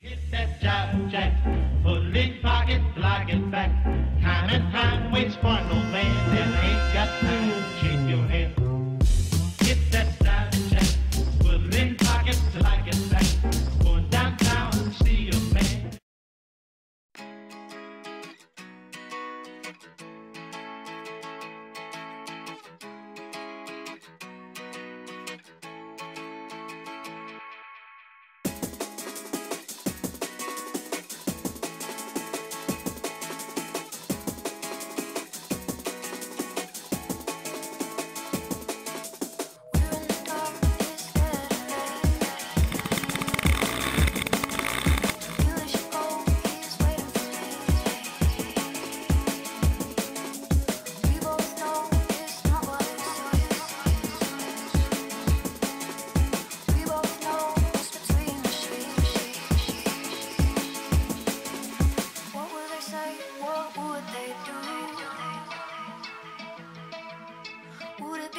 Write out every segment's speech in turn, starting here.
Hit that jive jack,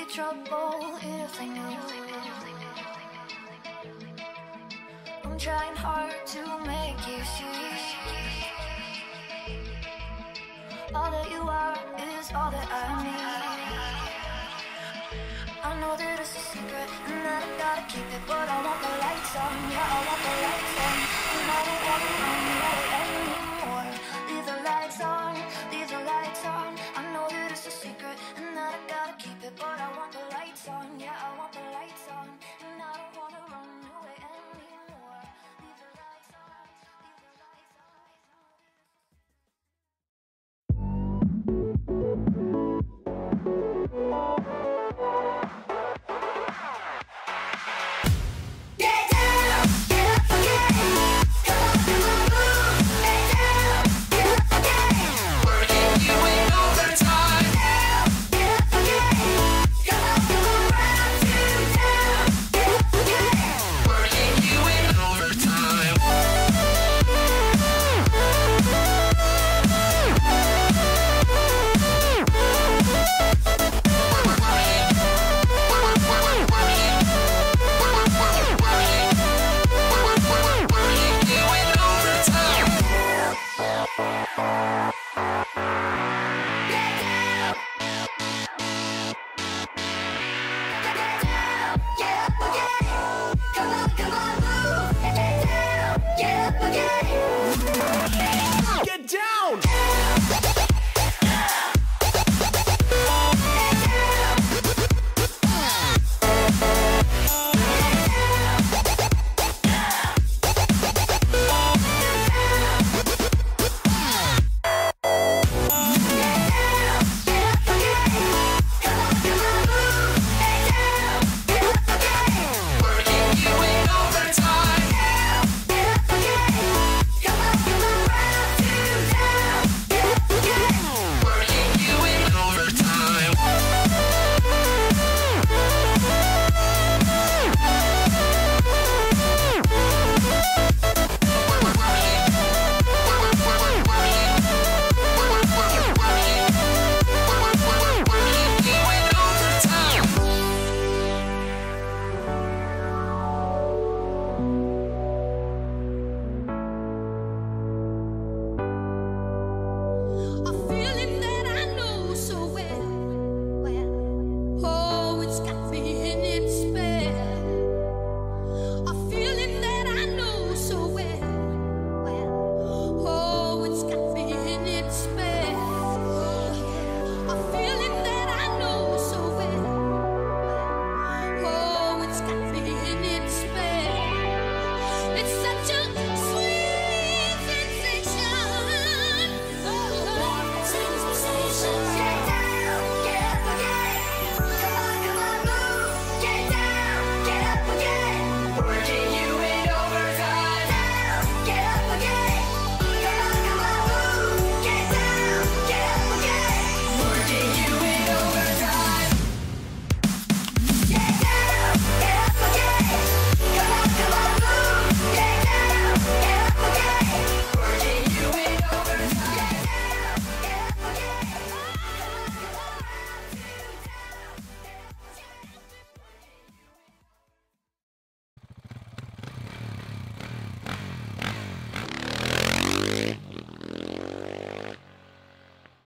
trouble if they knew? I'm trying hard to make you see. All that you are is all that I need. I know that it's a secret and that I gotta keep it, but I want the lights on. Yeah, I want the lights on.